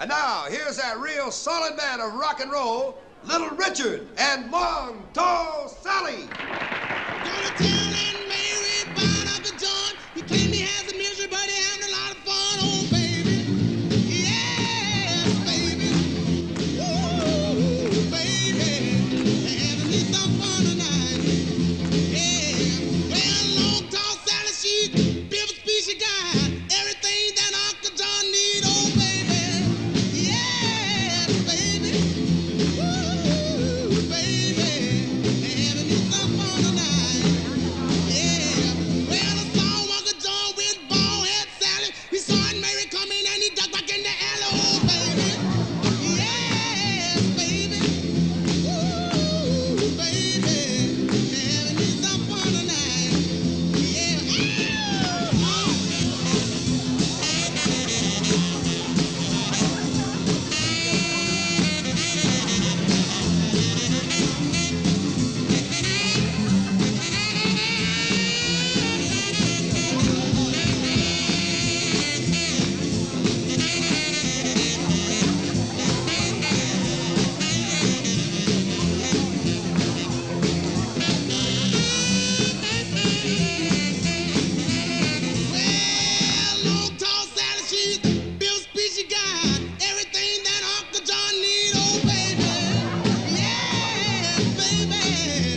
And now, here's that real solid man of rock and roll, Little Richard and Monto Sally.